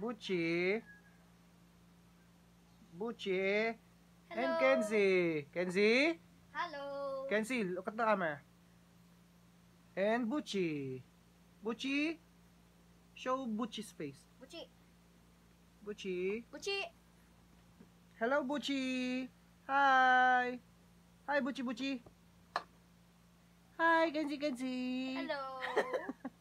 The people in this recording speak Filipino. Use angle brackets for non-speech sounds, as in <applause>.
Buchi. Buchi. And Kenzie. Kenzie? Hello. Kenzie, look at the camera. And Buchi. Buchi. Show Buchi's face. Buchi. Buchi. Buchi. Hello, Buchi. Hi. Hi, Buchi Buchi. Hi, Kenzie Kenzie. Hello. <laughs>